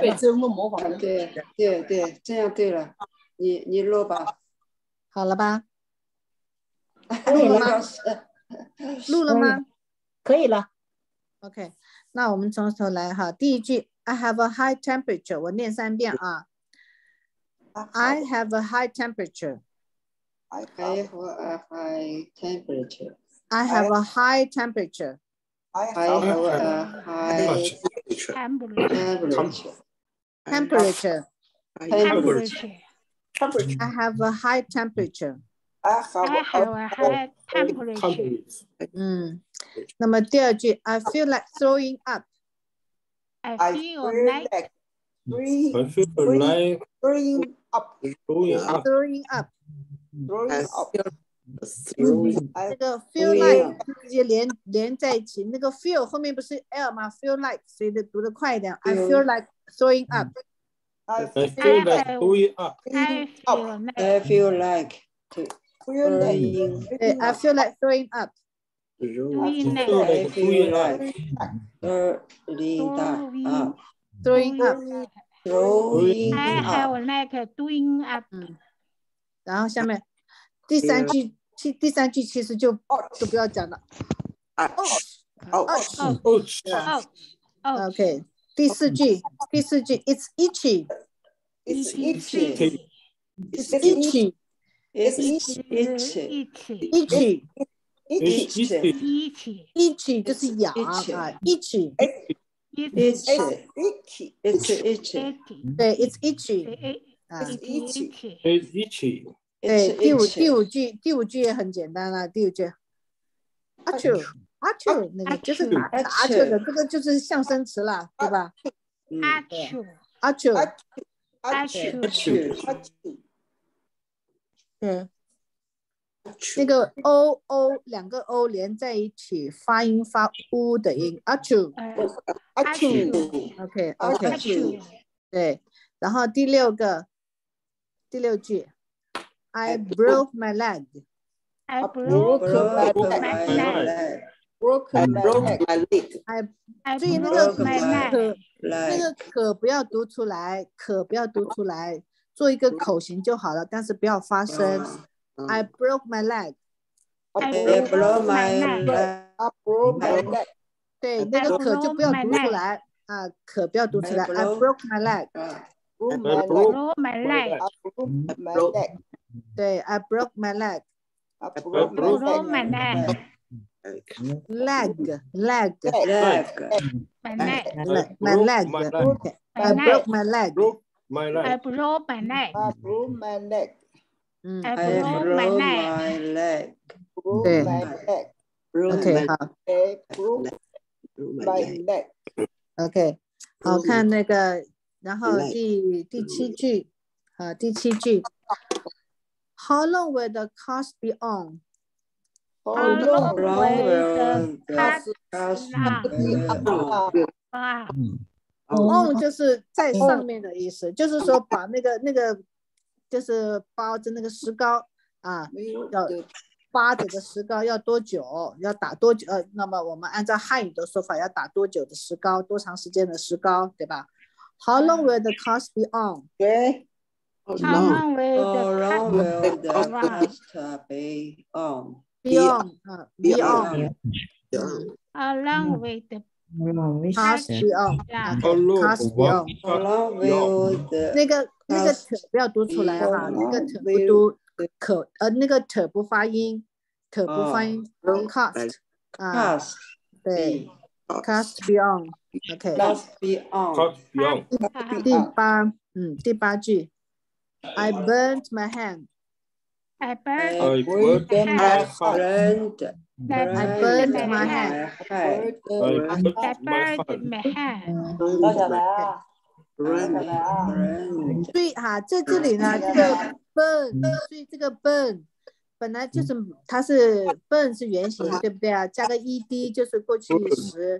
被周末模仿的。对对对，这样对了，你你录吧。好了吧？录了吗？录了吗？可以了。OK，那我们从头来哈。第一句，I have a high temperature，我念三遍啊。I have a high temperature. I have a high temperature. I have a high temperature. I have a high temperature, temperature. Temperature. temperature, I have a high temperature. I I have a high temperature. Temperature. 嗯，那么第二句，I feel like throwing up. I I feel feel like like three I feel like throwing up, throwing up. Throwing up. throwing up. Throwing I 这个 feel Throwing like 直接连连在一起，那个 feel 后面不是 l 吗？feel like，所以得读得快一点。I Feel feel like throwing up. I I feel feel like throwing up. I feel like I feel like to feel like 对，I feel like throwing up. doing I feel like like throwing up. throwing up, Throwing up. throwing I up. have like doing up. 然后下面第三句， 其第三句其实就就不要讲了。Ouch. Oh, Ouch. oh, oh, OK，第四句，第四句，It's itchy. It's itchy. Okay. It's itchy. It's it's itchy. itchy, Itchy. It's Itchy. itchy. itchy, Itchy 就是痒 Itchy 啊，itchy。it's It's itchy. It's itchy. itchy, 对，It's itchy。it- 啊，it's itchy. itchy. It's itchy. 对，第五第五句第五句也很简单了，第五句。阿丘阿秋，那个就是阿秋的，这个就是象声词了，对吧？阿丘阿丘阿丘阿秋，Achoo. achoo, Achoo. 对，那个 o o 两个 o 连在一起，发音发 u 的音，阿秋。uh, Achoo. OK OK，achoo, 对，然后第六个第六句 ，I broke my leg。 I Broke broke my my leg. leg. Broke I my broke leg. my leg. I ，I 注意那个 broke my my leg leg. 那 Leg. 个可不要读出来，可不要读出来，做一个口型就好了，但是不要发声。I broke my leg。 I I broke broke my my leg. leg. I broke my leg. 对，那个可就不要读出来啊，可不要读出来。I broke my leg。 Broke I my leg. Broke my leg. I. 对，I broke my leg。I broke my leg. leg. leg leg Leg. My leg. leg my leg。Okay. I broke my leg。Broke my I leg. broke my leg. I broke my leg. 嗯 I I broke my leg. my leg. Broke my leg. Broke，OK，my 好 I broke my my leg. leg.，OK，好看那个，然后第第七句，啊，第七句，How long will the cars be on？How How long long will will the last? be on? on 就是在上面的意思，就是说把那个那个就是包着那个石膏啊，要扒着的石膏要多久？要打多久？呃，那么我们按照汉语的说法，要打多久的石膏？多长时间的石膏，对吧？How long will the cars be on？Okay. How How long? long will How the long cat will the last? cars be on? Be Be on，啊，be be on，on. 嗯 How long will the，cars be on。last? How long Cars be will on。How long will the 那个那个 Cars 特不要读出来哈，be 那个 on 特不 will 读可呃那个特不发音，特不发音哦，cast 啊，cars 对 be，cast be on，OK。cars be on? cut beyond? Ah, 第八，嗯，第八句 ，I burnt my hand。 I I burned I burned burnt my my hand. friend. I burned my my hand. hand. I burnt I my burned hand. my hand. Burn 小 my 白啊， burn 小白啊， friend. 注意哈，在这里呢，这个 burn，注意这个 burn，本来就是它是 burn 是原形，对不对啊？加个 ed 就是过去时。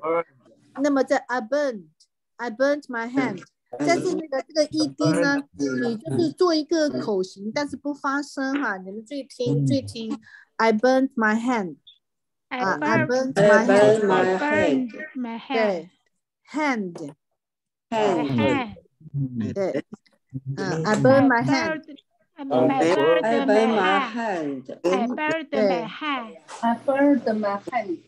那么在 I burned，I burnt my hand， 但是那个这个 ed 呢，你就是做一个口型，但是不发声哈。你们注意听，注意听，I burnt my hand，I 啊，I burned burnt my hand，my hand. burned my hand. 对，hand，My Hand. hand. 对，嗯，I burn my my I I my my hand. hand. I Yeah. my hand. I burned my hand.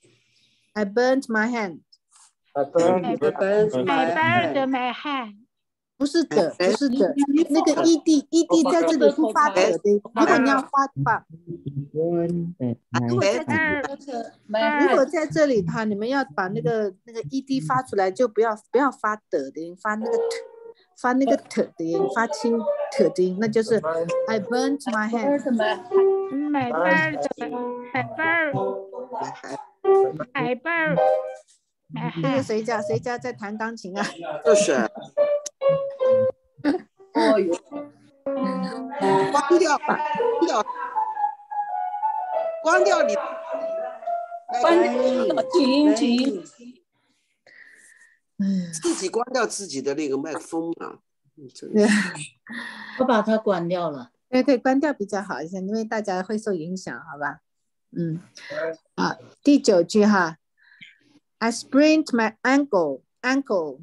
I burned my hand，I burn I burn I my hand. 不是的，哎不是的，那个 ed ed 在这里不发的的，如果你要发的话，如果在这 Bird, 如果在这里的话，你们要把那个那个 ed 发出来，就不要不要发的的音，发那个 t，发那个 t 的音，发清 t 的音，那就是 I burnt my hand。Burned my hand. my bird, my bird, I bird, my 这个谁家谁家在弹钢琴啊？就是关掉吧，关掉，关掉你。关掉静音静音。自己关掉自己的那个麦克风啊！我把它关掉了。对对，关掉比较好一些，因为大家会受影响，好吧？嗯，好，第九句哈，I sprained my ankle ankle，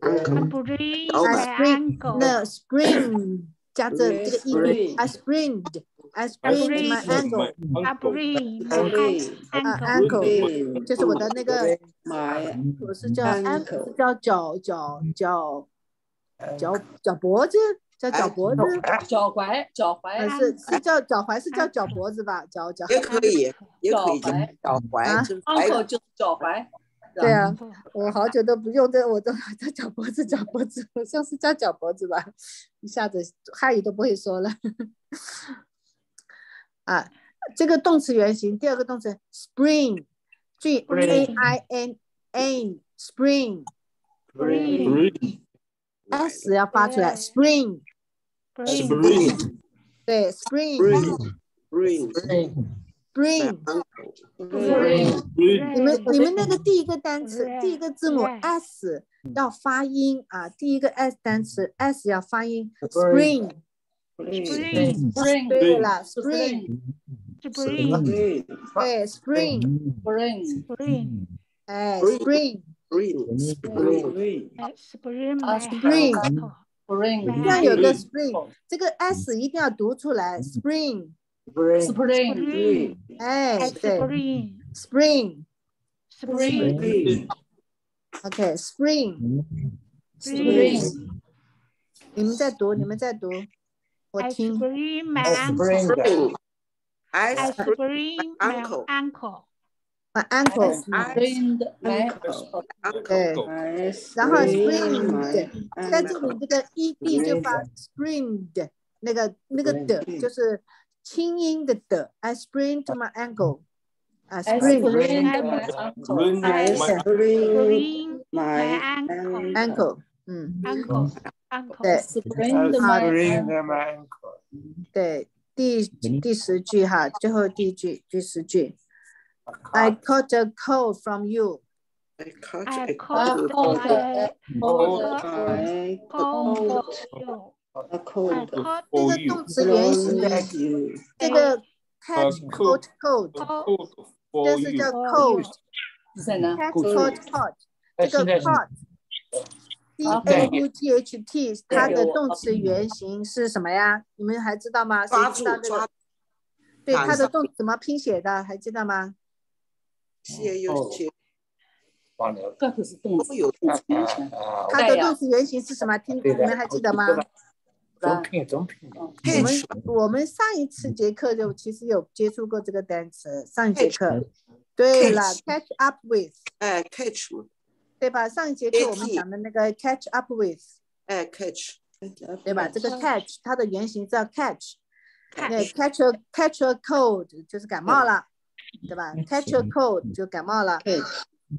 Ankle. 那 sprain 加着这个 e I sprained I sprained my ankle I breathe my Sprain 啊 ankle. ankle，Sprain 就是我的那个 my 我是叫 Ankle ankle，叫脚脚脚脚脚脖子，叫脚脖子，脚踝，脚踝，是是叫脚踝，是叫脚脖子吧？脚脚也可以，也可以脚踝脚啊踝，就是踝 uncle 就是脚踝。对啊，我好久都不用这，我都在脚脖子，脚脖子，好像是叫脚脖子吧，一下子汉语都不会说了。啊，这个动词原形，第二个动词 spring，注意 a i n a spring，spring，s 要发出来，spring，breathe, Spring. 对，spring 你们你们那个第一个单词，对第一个字母对 s 要发音啊，第一个 s 单词 s 要发音 Spring，spring。Spring 对了，spring，breathe, 对，spring，Spring 哎 Spring，spring，bring spring uh, spring Ah, my spring. ankle. Spring 一定要有个 Spring spring，这个 s 一定要读出来，spring，Spring Spring, 哎，对 spring,，spring，OK，spring，Spring spring，Spring 你们在读，你们在读，我 I 听，spring my ankle. bring I I spring spring my ankle. ankle. 啊，ankle，Spring my ankle 对 ankle 然后 spring spring 在这里这个 ed 就发 springed，那个那个的就是轻音的的，I sprained my ankle，啊 I spring sprained I my Spring ankle. I my spring Spring my my ankle. ankle，嗯， Ankle, ankle. 对 Sprained my ankle. my ankle. 对，第第十句哈，最后第一句第十句，I caught a cold from you， I caught I a caught cold I Cold I caught caught you. cold，它这个动词原形这个 cat caught cold，这是叫 cold，在？cat caught cold，这个 caught a u g h t，它的动词原形是什么呀？你们还知道吗？谁知道这个？对，它的动怎么拼写的？还记得吗？写 a u 这可是动词，它的动词原形是什么？听，你们还记得吗？总品总品。我们 catch 我们上一次节课就其实有接触过这个单词，上一节课。对了 Catch，catch up with，哎 catch 嘛对吧？上一节课我们讲的那个 catch up with，哎 catch 对吧？这个 catch 它的原型叫 catch。对 catch.，catch a catch a cold 就是感冒了，对吧？catch a cold 就感冒了。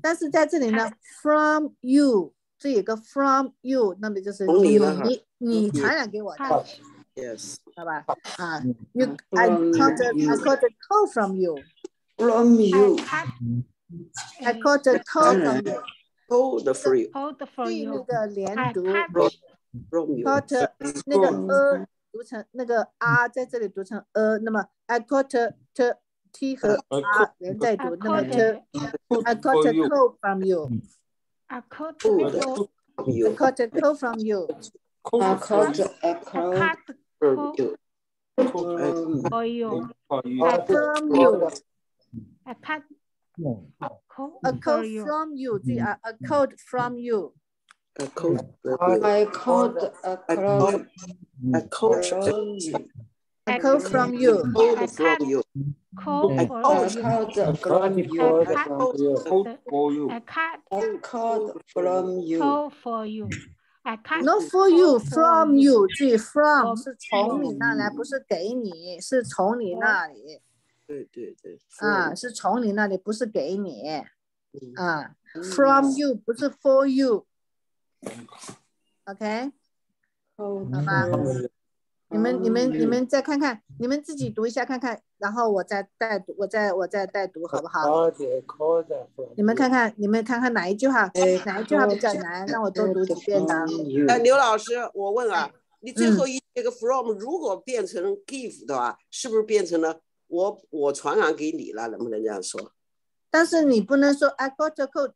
但是在这里呢，from you 这有个 from you，那么就是你从你了哈你你从你传染给我的， Catch. yes 好吧？啊，you I From caught a I you caught a cold from you. from I you catch. I caught a cold from you. cold for you Hold for 注意那 you. 个连 I 读 catch. from you caught 那个 a 读成那个 r 在这里读成 a，那么 I caught t t 和 r 连在 I 读，那么 caught t I caught a cold from you. I caught Cold. you. from I you caught a cold from you. 啊 Code，code a code cut from you. from for you. for you. A from you, I cut a code a for code you. from you，注意啊，a code from you。A code from you. I code a code A code from you. A code from you. code from you. Code A for code you. from you. Code from you. Code for you. I cut A code from you. code for you. I cut Not for you, code for from you，注意 from From 是从你那来，不是给你，是从你那里对对对。啊， from 是从你那里，不是给你嗯啊。From you 不是 for you，OK？ Code 好吧 from 你们你们你们再看看，你们自己读一下看看，然后我再带读，我再我再带读好不好你们看看，你们看看哪一句话，哪一句话比较难，让我多读几遍呢.哎，刘老师，我问啊，你最嗯后一这个 from 如果变成 give 的话，是不是变成了我我传染给你了？能不能这样说？但是你不能说 I got a code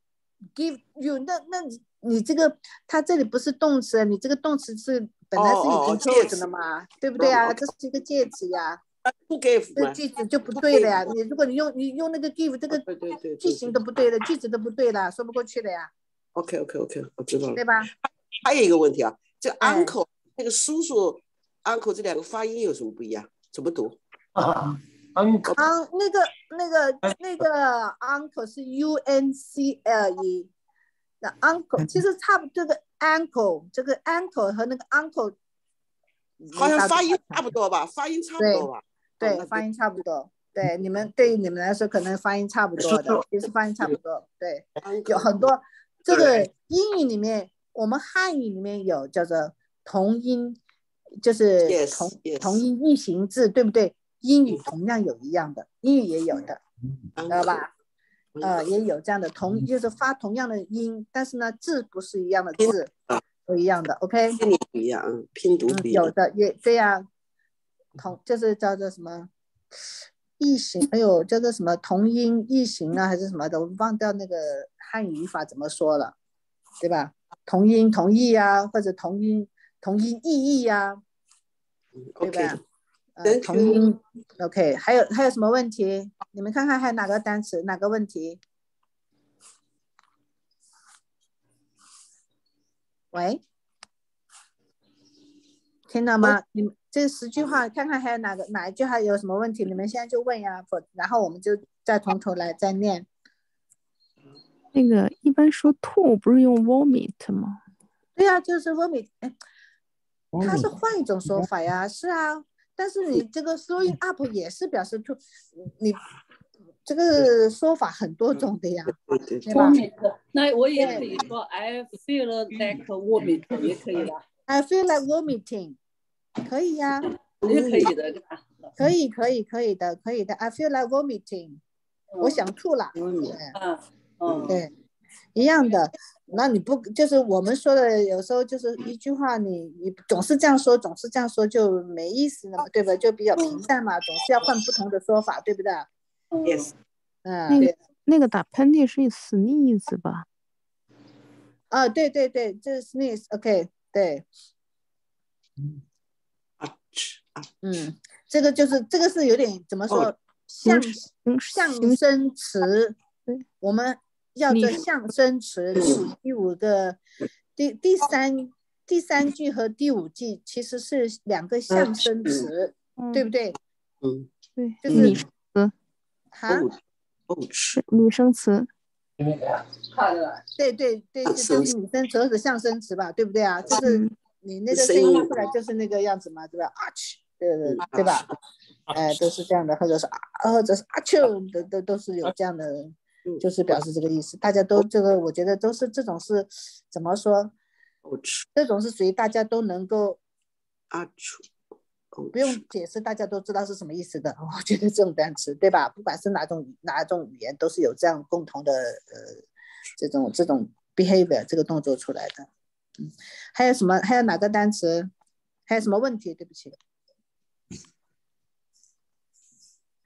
give you，那那你你这个它这里不是动词，你这个动词是本来是已经哦哦介 code 词的嘛，对不对啊？哦这是一个戒指呀，不 give 这？句子就不对了呀。你如果你用你用那个 give 这个对对对句型都不对了，句子都不对了，说不过去的呀，OK OK OK，我知道了对。吧？还有一个问题啊，这哎 uncle 那个叔叔 uncle 这两个发音有什么不一样？怎么读？Uncle 啊，那个那个那个 uncle 是 U N C L E，那 uncle 其实差不多，这个 uncle 这个 uncle 和那个 uncle 好像发音差不多吧？发音差不多吧？对，那发音差不多。对，你们对于你们来说可能发音差不多的，其实发音差不多。对，有很多这个英语里面，我们汉语里面有叫做同音，就是同 yes. 同音异形字，对不对？英语同样有一样的，英语也有的，知道吧？呃，也有这样的同，就是发同样的音，但是呢，字不是一样的字，不一样的。OK，拼读不一样，啊拼读嗯不，一样有。的也对呀、同就是叫做什么异形，哎呦，叫做什么同音异形啊，还是什么的，我忘掉那个汉语语法怎么说了，对吧？同音同义啊，或者同音同音异义呀、对吧？呃，Thank 同 you 音 OK，还有还有什么问题？你们看看还有哪个单词，哪个问题？喂，听到吗？你们这十句话，看看还有哪个哪一句话有什么问题？你们现在就问呀，否然后我们就再从头来再念。那个一般说吐不是用 vomit 吗？对呀、就是 vomit，哎，它是换一种说法呀，是啊，但是你这个 throwing up 也是表示吐，你这个说法很多种的呀，对对对。对吧？那我也可以说 I feel like vomiting 也可以吧，？I feel like vomiting，可以呀，也可以的，对吧？可以，可以，可以的，可以的。I feel like vomiting，我想吐了。嗯。嗯，对，一样的。那你不就是我们说的，有时候就是一句话你，你总是这样说，总是这样说就没意思了嘛，对吧？就比较平淡嘛，总是要换不同的说法，对不对？，yes，嗯，那个那个打喷嚏是 sneeze 吧？啊，对对对，这是 sneeze，OK，、对，啊啊，嗯，这个就是这个是有点怎么说，哦象形象形声词，我们要做你象声词。第五第五个第第三第三句和第五句其实是两个象声词，嗯对不对？嗯，对，就是拟声词哈，哦哦吃，拟声词，对对对，这就是拟声词或者象声词吧，对不对啊？就是嗯你那个声音出来就是那个样子嘛，对吧？啊去，对对对吧？哎，都是这样的，或者是啊，或者是啊啾，都都都是有这样的，嗯就是表示这个意思。大家都这个，我觉得都是这种是怎么说？这种是属于大家都能够啊不用解释，大家都知道是什么意思的。我觉得这种单词，对吧？不管是哪种语哪种语言，都是有这样共同的呃这种这种 behavior 这个动作出来的。嗯，还有什么？还有哪个单词？还有什么问题？对不起。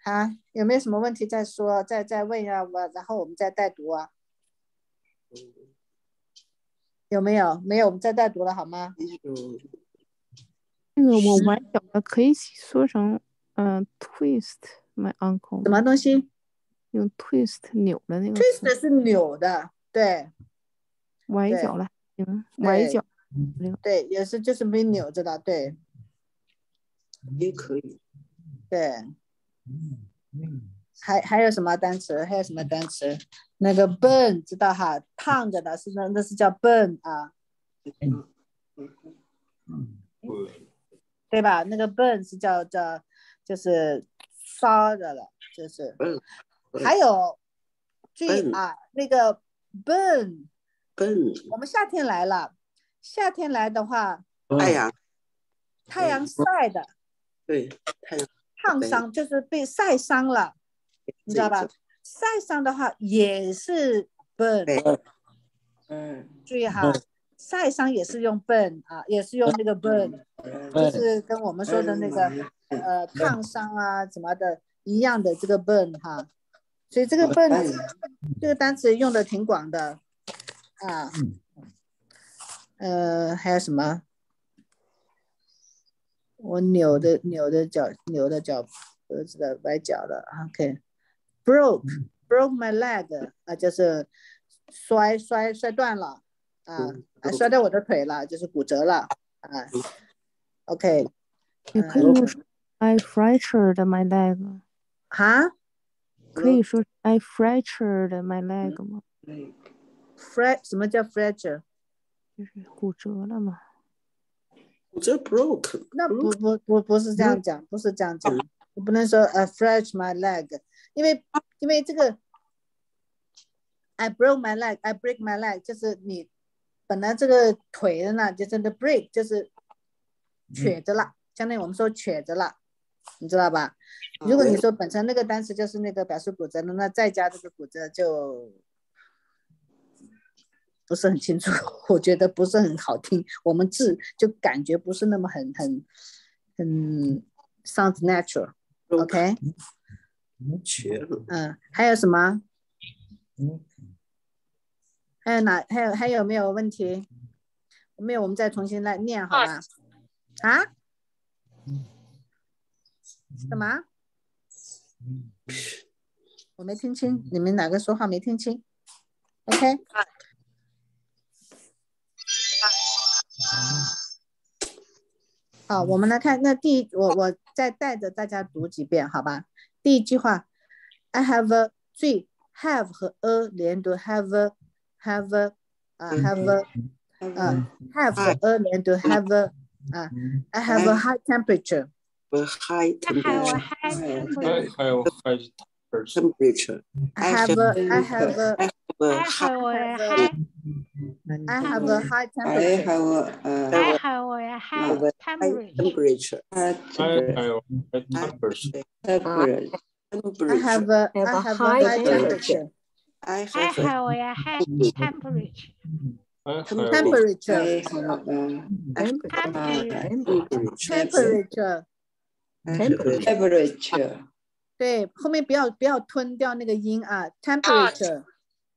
好，有没有什么问题再说？再再问一下我，然后我们再带读啊。有没有？没有，我们再带读了好吗？嗯，那个我崴脚了，可以说成嗯、twist my uncle，什么东西用 twist 扭的那个？twist 是扭的，对对崴脚了，行，崴脚对，也是就是被扭着的，对也可以。对。还还有什么单词？还有什么单词？那个 burn 知道哈，烫着的是那那是叫 burn 啊，对吧？那个 burn 是叫叫就是烧着了，就是。嗯，还有，注意啊，那个 burn，笨，我们夏天来了，夏天来的话，太阳，太阳晒的对，太阳，对烫伤就是被晒伤了，你知道吧？晒伤的话也是 burn，嗯。注意哈，晒伤也是用 burn 啊，也是用那个 burn，就是跟我们说的那个呃烫伤啊什么的一样的这个 burn 哈，所以这个 burn 这个单词用的挺广的。啊，呃还有什么？我扭的扭的脚扭的脚脖子的崴脚了，OK，broke broke my leg 啊，就是摔摔摔断了啊，摔到我的腿了，就是骨折了啊。OK，也可以用说 I fractured my leg，哈可以说 I fractured my leg 吗？，fra 什么叫 fracture？就是骨折了嘛。这 broke，那不不不不是这样讲，不是这样讲，我不能说呃 fracture my leg，因为因为这个 I broke my leg，I break my leg，就是你本来这个腿的呢，就是 the break，就是瘸着了，相当于我们说瘸着了，你知道吧？如果你说本身那个单词就是那个表示骨折的，那再加这个骨折就不是很清楚，我觉得不是很好听，我们字就感觉不是那么很很很 sounds natural。OK，嗯，还有什么？还有哪？还有还有没有问题？没有，我们再重新来念好吧？啊？什么？我没听清，你们哪个说话没听清？OK。好，我们来看那第一，我我再带着大家读几遍，好吧？第一句话，I have a 注意 have 和 a 连读，have a have a 啊 have a 啊 have 和 a 连读，have a 啊，I have a high temperature。 a high I have a temperature, high temperature. I have high temperature. temperature. I have a I have a I have I a have high, a high. I have a high I temperature. have a I have a high high temperature. temperature. uh, I have high temperature. temperature. I have Temperature. a I have a high temperature. I I have a have a high temperature. I have Temperature. I have a Temperature. temperature. Temperature. I have a temperature. 对，后面不要不要吞掉那个音啊。Temperature.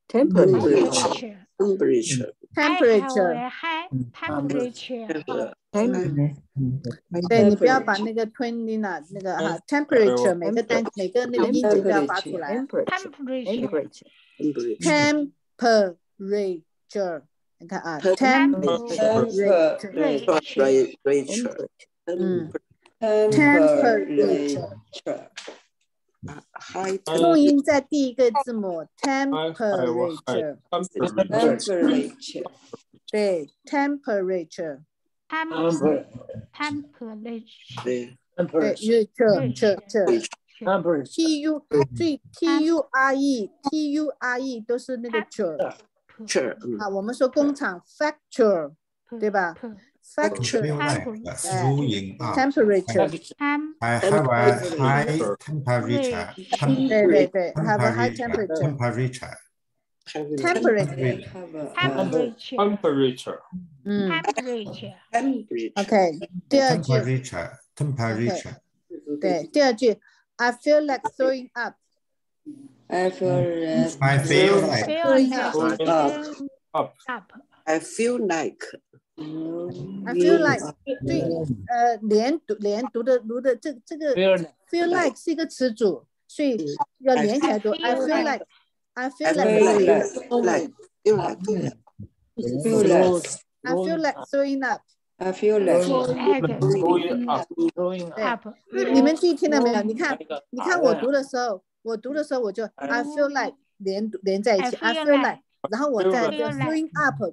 Temperature. temperature. I have Temperature. high 对你不要把那个吞音了，那个哈 temperature 每个单每个那个音节都要发出来。Temperature. temperature. Temperature，你看啊 Temperature. temperature，Temperature. 嗯 Temperature. High 重音在第一个字母 a temperature，high temperature. Temperature. Temperature. 对对 u 彻彻彻 t u t u r e t u r e 都是那个 t u r e 啊，我们说工厂 facture 对吧 facture 标咧输型啊 temperature， Tem- I have a high temperature. 对对对，have a high temperature Temperature. temperature， Have a Temperature. Temperature. 嗯 Temperature. temperature. ，OK，第二句 Temperature. Temperature. 对，第二句，I feel like throwing up， I feel like I feel like Feel Throwing like up. throwing Up. up. I feel like I feel like 对，呃，连读连读的读的这这个 feel like 是一个词组，所以要连起来读。I feel like I feel like feel like feel like I feel like throwing up。I feel like egg Growing up. 你你们自己听到没有？你看，你看我读的时候，我读的时候我就 I feel like 连读连在一起 I，I feel like 然后我再 throwing up，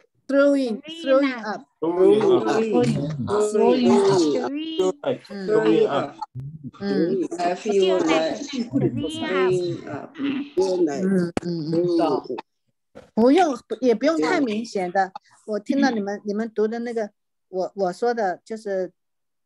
throwing throwing up throwing throwing up。Growing up. throwing up Like Mm. throwing up 嗯嗯嗯，mm, 不用也不用太明显的。我听到你们你们读的那个，我我说的就是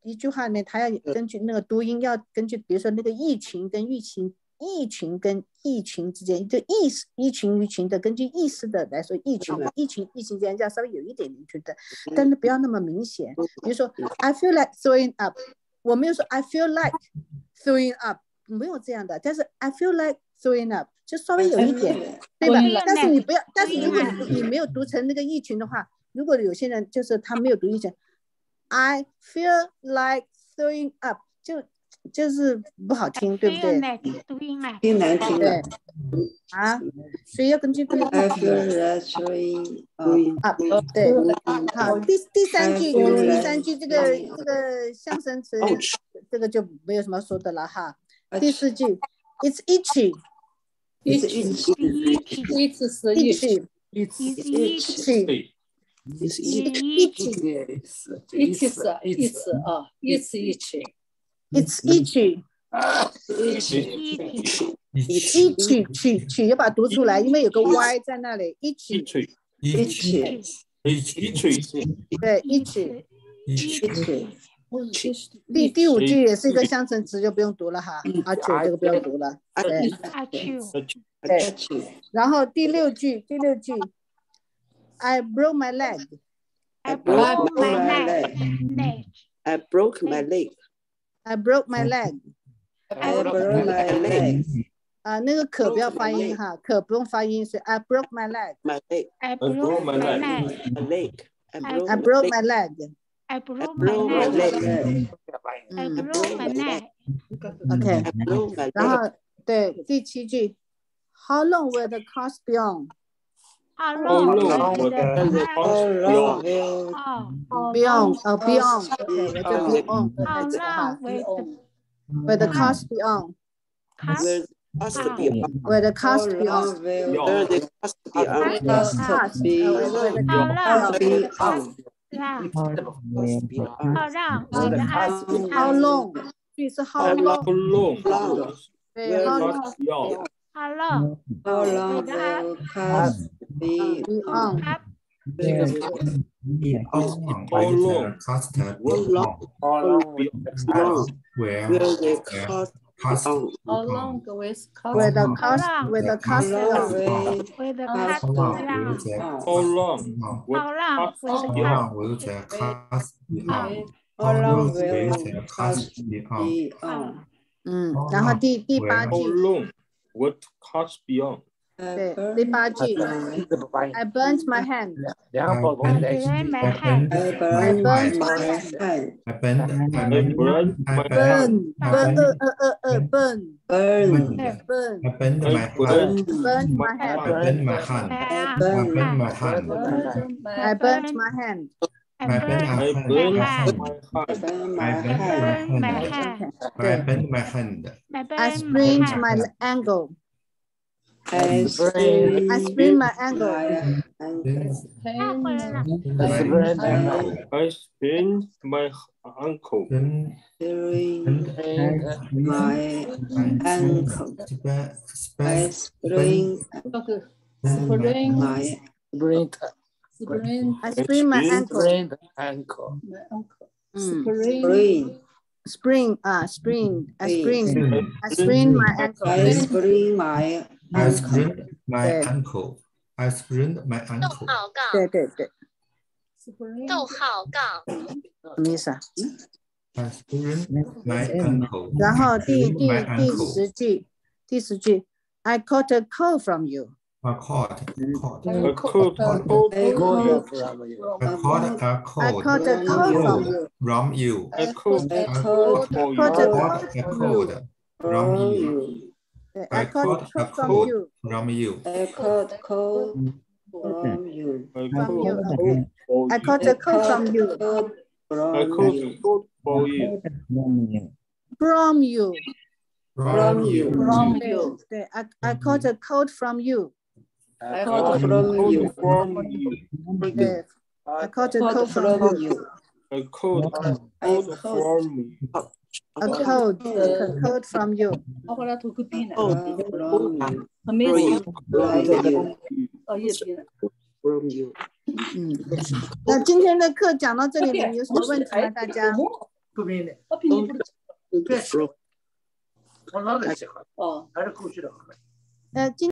一句话里面，他要根据那个读音，要根据比如说那个疫情跟疫情。疫情跟疫情之间，就意思一群一群的，根据意思的来说，疫情疫情疫情之间要稍微有一点点区的，但是不要那么明显。比如说，I feel like throwing up，我没有说 I feel like throwing up，没有这样的，但是 I feel like throwing up 就稍微有一点，对吧？但是你不要，但是如果 up 你没有读成那个一群的话，如果有些人就是他没有读一群，I feel like throwing up，就就是不好听对不对？变难听了啊所以要根据啊对啊好第第三句第三句这个这个相声词这个就没有什么说的了哈第四句 it's itchy it's itchy itchy itchy itchy itchy itchy itchy 一起一起死一起死啊一起死 itchy itchy，一次是一次啊，一起一起。It's itchy，itchy itchy，曲曲要把它读出来，因为有个 y 在那里，itchy，Itchy. itchy Itchy. 对，itchy。itchy 第第五句也是一个相声词，就不用读了哈，阿九这个不用读了。对，achoo 对 itchy 然后第六句，第六句，I broke my leg。I broke my leg I broke my leg I broke my leg。 I broke my leg 啊，那个可不要发音哈，可不用发音，是 I broke my leg。 my leg I broke broke my my leg. leg my leg I broke I my broke leg my leg。 I broke broke my my leg leg I 嗯 broke my leg ，OK。 I broke my 然 leg 后对第七句，How long will the cost be on? Around. Around. Around. Beyond. Uh, beyond. Around. Where the cost be on. Where the cost be on. Where the cost be on. Cost be on. How long? It's how long? How long? How long? How long? How long? How long beyond? where will the where cost be cost on How long with Will the cost? cost? long? Will the How cost be long on? will will the cost cost How be long will on the How long? Will how long will How the long cost will the cost be on? How long will will the cost cost be on? be on? 嗯，然后第第八 How 句，long? What cost beyond? 对，第八句，I burnt my hand. I I burn my hand I I burn burn my hand. I burn I I burn burn I my burn Burn, burn, 呃呃呃呃，burn, Burn. burn, I burn my I hand burn burn my I hand. burn my hand my I I burn burn my hand I burnt my hand. I I burn burn I my burn hand my I hand. burn I my burn hand. burn my my hand hand I burn my hand I I burn my sprained hand my ankle. I sprained I sprained my ankle. my 啊 ankle. 回来了 I sprained my ankle. Then Sprained my ankle. I Spread sprained Okay. my Spring my Sprain I sprain my ankle. sprained ankle. my ankle. 嗯 Sprain Sprain. spring 啊，spring I Sprain. spring I sprain my ankle. I sprain my I ankle. sprained my Yeah. ankle. I sprained my ankle. 号杠对对对， Sprain 逗号杠什么意思啊？ I sprained my ankle. 然后第 Sprained 第 my 第 ankle. 十句，第十句，I caught a cold from you。 I caught, caught. A cold, cold, I Good caught from you. I caught a I cold caught a cold from cold you. from you. a cold, I I caught for caught you. a caught a cold from from you. You. 对 I I caught caught a a cold from cold you from you. I caught cold from you. A from you. cold for I you. caught a cold from you Cold A from cold, you. cold for you. from you。From you. from 对 you. 对，I I caught a cold from you。I caught caught from Cold you. from you. 对，I caught a Caught cold from from you。you. A cold, I cold caught from you. A cold a cold from you。，from you. 嗯，那今天的课讲到这里，你们有什么问题吗？大家？不。还是过去的好。呃，今